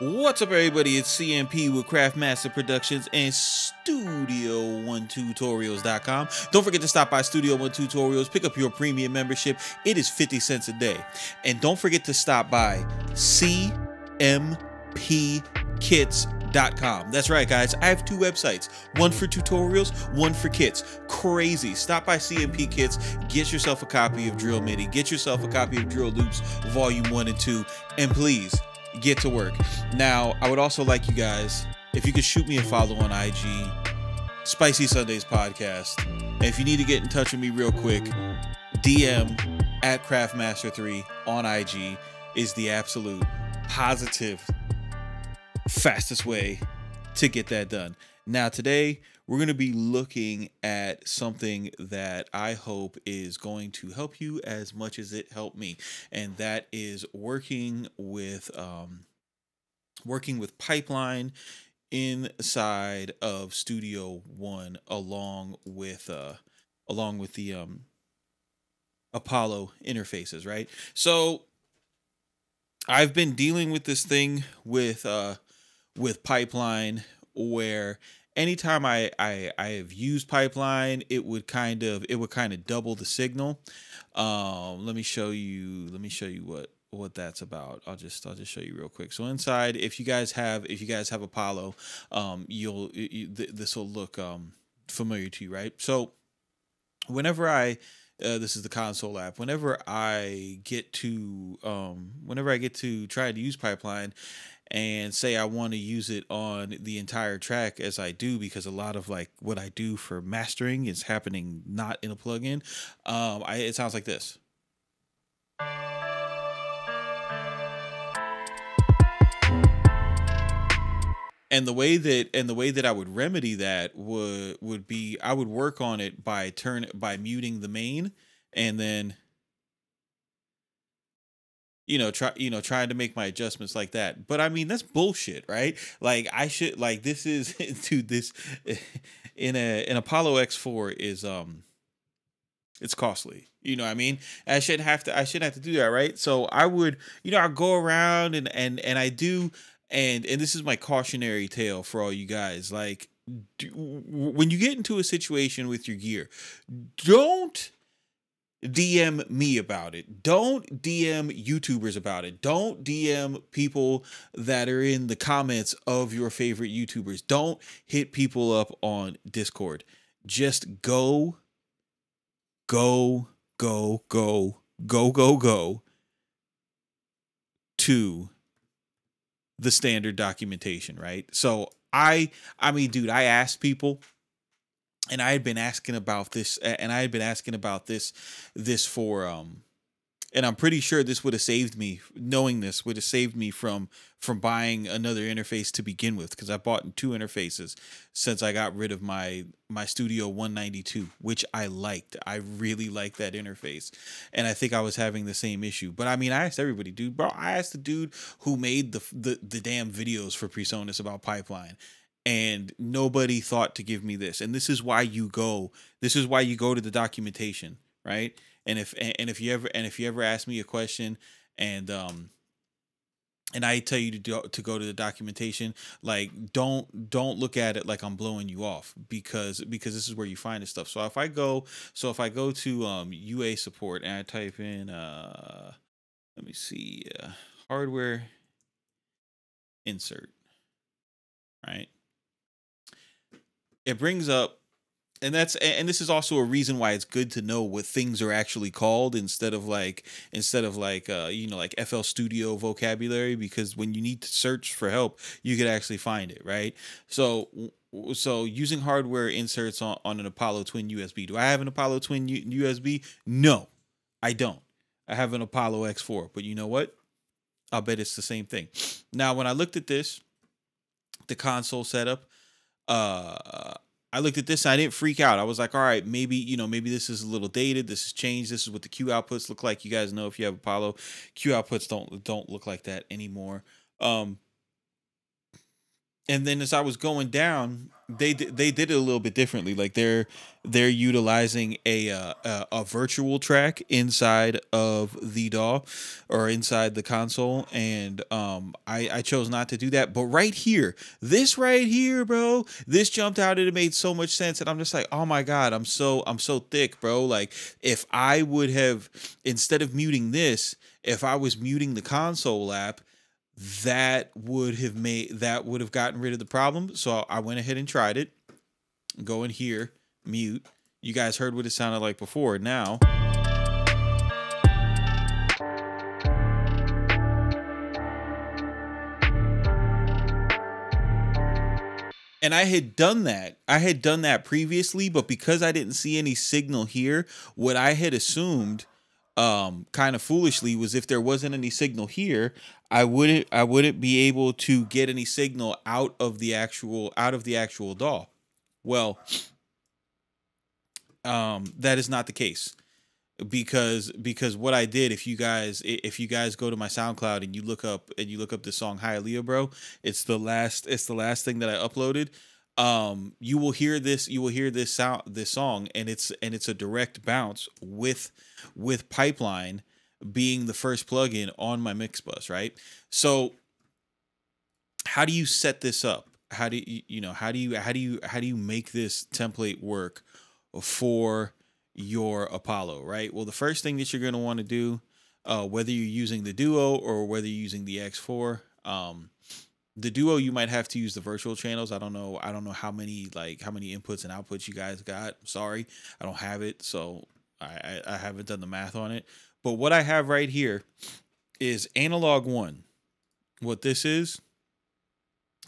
What's up, everybody? It's CMP with Craftmaster Productions and StudioOneTutorials.com. Don't forget to stop by Studio One Tutorials, pick up your premium membership. It is 50 cents a day. And don't forget to stop by CMPKits.com. That's right, guys. I have two websites one for tutorials, one for kits. Crazy. Stop by CMP Kits, get yourself a copy of Drill MIDI, get yourself a copy of Drill Loops Volume 1 and 2, and please get to work. Now, I would also like you guys, if you could shoot me a follow on IG, Spicy Sundays Podcast. And if you need to get in touch with me real quick, DM at Craftmaster3 on IG is the absolute positive, fastest way to get that done. Now, today, we're going to be looking at something that I hope is going to help you as much as it helped me, and that is working with um, working with pipeline inside of Studio One, along with uh, along with the um, Apollo interfaces, right? So I've been dealing with this thing with uh, with pipeline where anytime I, I I have used pipeline, it would kind of it would kind of double the signal. Um, let me show you. Let me show you what what that's about. I'll just I'll just show you real quick. So inside, if you guys have if you guys have Apollo, um, you'll you, this will look um familiar to you, right? So whenever I uh, this is the console app. Whenever I get to um, whenever I get to try to use pipeline, and say I want to use it on the entire track as I do because a lot of like what I do for mastering is happening not in a plugin. Um, I, it sounds like this. and the way that and the way that I would remedy that would would be I would work on it by turn by muting the main and then you know try you know trying to make my adjustments like that. But i mean that's bullshit right? Like i should like this is dude this in a an apollo x4 is um it's costly you know what i mean? I shouldn't have to i shouldn't have to do that right? So i would you know i go around and and and i do and and this is my cautionary tale for all you guys like do, when you get into a situation with your gear don't DM me about it. Don't DM YouTubers about it. Don't DM people that are in the comments of your favorite YouTubers. Don't hit people up on Discord. Just go, go, go, go, go, go, go to the standard documentation, right? So I I mean, dude, I asked people and I had been asking about this, and I had been asking about this, this for, um, and I'm pretty sure this would have saved me. Knowing this would have saved me from from buying another interface to begin with, because I bought two interfaces since I got rid of my my Studio 192, which I liked. I really liked that interface, and I think I was having the same issue. But I mean, I asked everybody, dude, bro. I asked the dude who made the the, the damn videos for PreSonus about pipeline and nobody thought to give me this and this is why you go. This is why you go to the documentation right? And if and if you ever and if you ever ask me a question and um and I tell you to do, to go to the documentation, like don't don't look at it like I'm blowing you off because because this is where you find this stuff. So if I go so if I go to um UA support and I type in uh let me see uh, hardware insert right it brings up and that's and this is also a reason why it's good to know what things are actually called instead of like instead of like uh you know like FL Studio vocabulary because when you need to search for help you could actually find it right? So so using hardware inserts on, on an Apollo Twin USB do I have an Apollo Twin U- USB no I don't. I have an Apollo X4 but you know what? I'll bet it's the same thing. Now when I looked at this the console setup uh I looked at this and I didn't freak out. I was like, all right, maybe, you know, maybe this is a little dated. This has changed. This is what the Q outputs look like. You guys know if you have Apollo, Q outputs don't don't look like that anymore. Um and then as I was going down, they they did it a little bit differently. Like they're they're utilizing a uh, a, a virtual track inside of the DAW or inside the console, and um, I I chose not to do that. But right here, this right here, bro, this jumped out and it made so much sense, and I'm just like, oh my god, I'm so I'm so thick, bro. Like if I would have instead of muting this, if I was muting the console app that would have made that would have gotten rid of the problem. So I went ahead and tried it. Go in here, mute. You guys heard what it sounded like before. Now and I had done that. I had done that previously, but because I didn't see any signal here, what I had assumed um kind of foolishly was if there wasn't any signal here i wouldn't i wouldn't be able to get any signal out of the actual out of the actual DAW. well um that is not the case because because what i did if you guys if you guys go to my soundcloud and you look up and you look up the song Hialeah bro it's the last it's the last thing that i uploaded um you will hear this you will hear this sound this song and it's and it's a direct bounce with with pipeline being the first plugin on my mix bus right? So how do you set this up? How do you you know how do you how do you how do you make this template work for your apollo right? Well the first thing that you're going to want to do uh, whether you're using the duo or whether you're using the x4 um, the duo you might have to use the virtual channels. I don't know i don't know how many like how many inputs and outputs you guys got. Sorry i don't have it so i i haven't done the math on it. But what i have right here is analog one. What this is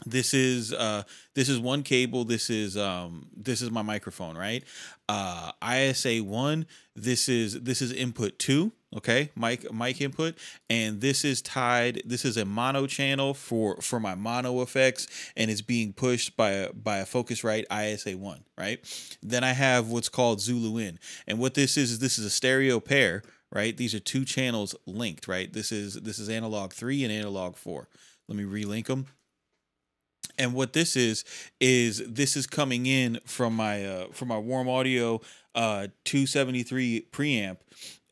this is uh this is one cable this is um this is my microphone right? Uh isa one this is this is input two okay? Mic mic input. And this is tied this is a mono channel for for my mono effects. And it's being pushed by a by a focusrite isa one right? Then i have what's called zulu in and what this is is this is a stereo pair right? These are two channels linked right? This is this is analog three and analog four. Let me relink them and what this is is this is coming in from my uh from my warm audio uh 273 preamp.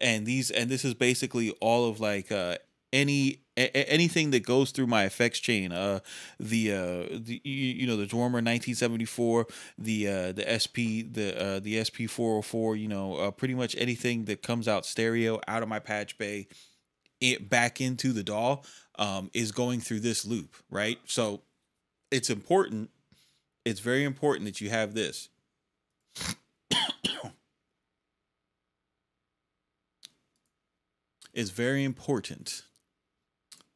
And these and this is basically all of like uh any a- anything that goes through my effects chain uh the uh the you, know the Dwarmer 1974 the uh the SP the uh the SP 404 you know uh, pretty much anything that comes out stereo out of my patch bay it back into the DAW um is going through this loop right? So it's important it's very important that you have this it's very important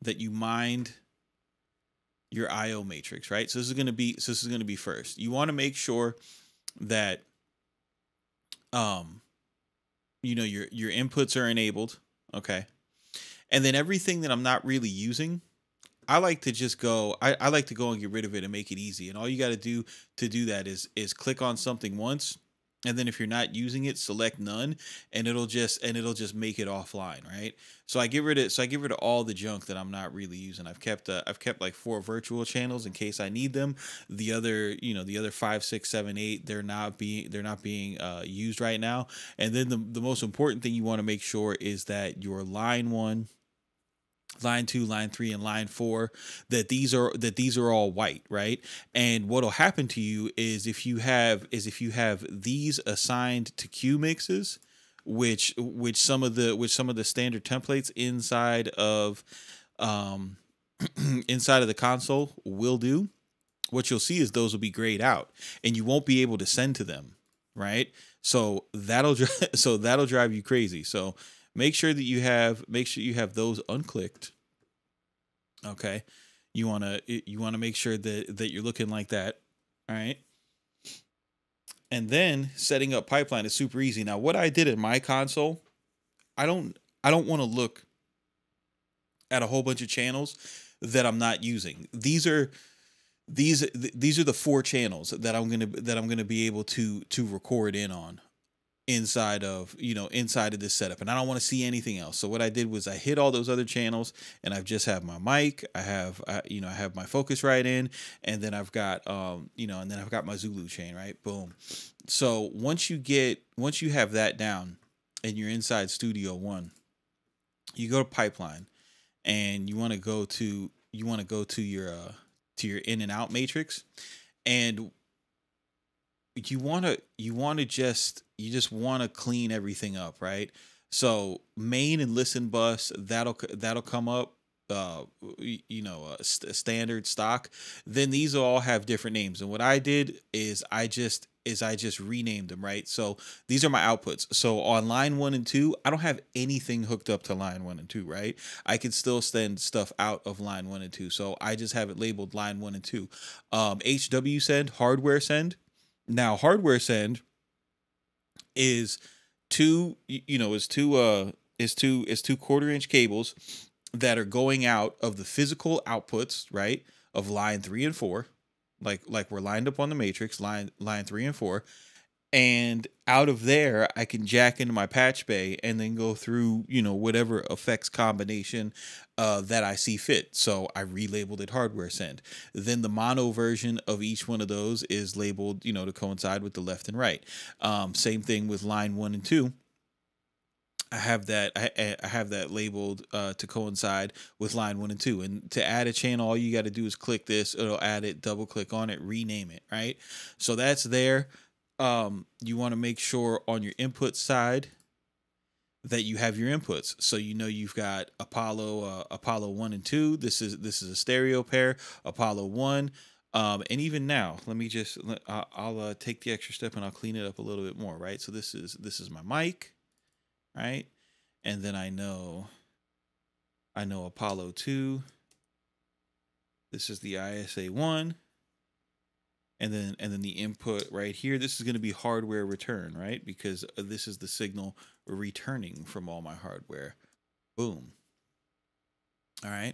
that you mind your IO matrix, right? So this is going to be so this is going to be first. You want to make sure that um you know your your inputs are enabled, okay? And then everything that I'm not really using, I like to just go I, I like to go and get rid of it and make it easy. And all you got to do to do that is is click on something once and then if you're not using it select none and it'll just and it'll just make it offline right? So i get rid of so i get rid of all the junk that i'm not really using. I've kept uh, i've kept like four virtual channels in case i need them. The other you know the other five six seven eight they're not being they're not being uh, used right now. And then the, the most important thing you want to make sure is that your line one line two line three and line four that these are that these are all white right? And what'll happen to you is if you have is if you have these assigned to q mixes which which some of the which some of the standard templates inside of um inside of the console will do what you'll see is those will be grayed out and you won't be able to send to them right? So that'll so that'll drive you crazy. So make sure that you have make sure you have those unclicked okay? You want to you want to make sure that that you're looking like that all right and then setting up pipeline is super easy. Now what i did in my console i don't i don't want to look at a whole bunch of channels that i'm not using. These are these these are the four channels that i'm gonna that i'm gonna be able to to record in on inside of you know inside of this setup and i don't want to see anything else. So what i did was i hit all those other channels and i've just have my mic i have uh, you know i have my Focusrite in and then i've got um you know and then i've got my zulu chain right? Boom. So once you get once you have that down and you're inside studio one you go to pipeline and you want to go to you want to go to your uh to your in and out matrix and you want to you want to just you just want to clean everything up, right? So main and listen bus that'll that'll come up uh you know uh, st- standard stock. Then these all have different names. And what i did is i just is i just renamed them right? So these are my outputs. So on line one and two i don't have anything hooked up to line one and two right? I can still send stuff out of line one and two. So i just have it labeled line one and two. Um hw send hardware send. Now hardware send is two you know is two uh is two is two quarter inch cables that are going out of the physical outputs right of line three and four like like we're lined up on the matrix line line three and four and out of there i can jack into my patch bay and then go through you know whatever effects combination uh, that i see fit so i relabeled it hardware send then the mono version of each one of those is labeled you know to coincide with the left and right um, same thing with line one and two I have that I, I have that labeled uh, to coincide with line one and two. And to add a channel, all you got to do is click this. It'll add it. Double click on it. Rename it. Right. So that's there um, you want to make sure on your input side that you have your inputs. So you know you've got Apollo uh, Apollo 1 and 2. This is this is a stereo pair, Apollo 1. Um, and even now, let me just I'll uh, take the extra step and I'll clean it up a little bit more, right? So this is this is my mic, right? And then I know I know Apollo 2. This is the ISA 1 and then and then the input right here this is going to be hardware return right? Because uh, this is the signal returning from all my hardware. Boom. All right?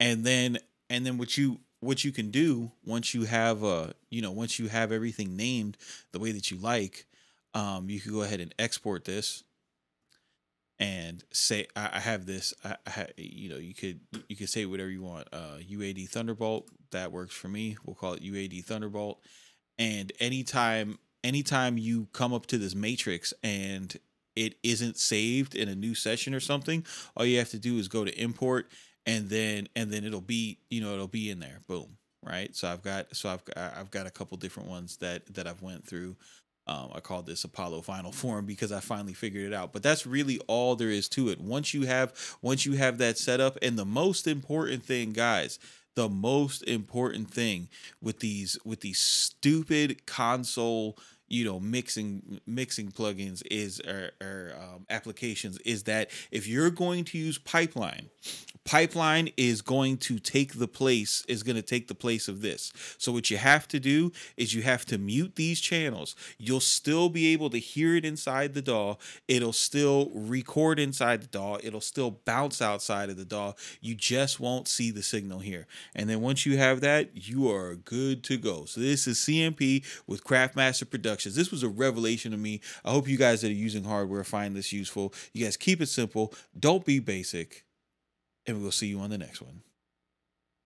And then and then what you what you can do once you have uh you know once you have everything named the way that you like um you can go ahead and export this and say I, have this I, I, you know you could you could say whatever you want uh UAD Thunderbolt that works for me we'll call it UAD Thunderbolt. And anytime anytime you come up to this matrix and it isn't saved in a new session or something all you have to do is go to import and then and then it'll be you know it'll be in there boom right? So I've got so I've I've got a couple different ones that that I've went through um, I called this Apollo Final Form because I finally figured it out. But that's really all there is to it. Once you have once you have that set up, and the most important thing, guys, the most important thing with these with these stupid console you know mixing mixing plugins is or, or um, applications is that if you're going to use pipeline pipeline is going to take the place is going to take the place of this. So what you have to do is you have to mute these channels. You'll still be able to hear it inside the DAW it'll still record inside the DAW it'll still bounce outside of the DAW you just won't see the signal here. And then once you have that you are good to go. So this is CMP with Craftmaster Productions this was a revelation to me. I hope you guys that are using hardware find this useful. You guys keep it simple. Don't be basic. And we'll see you on the next one.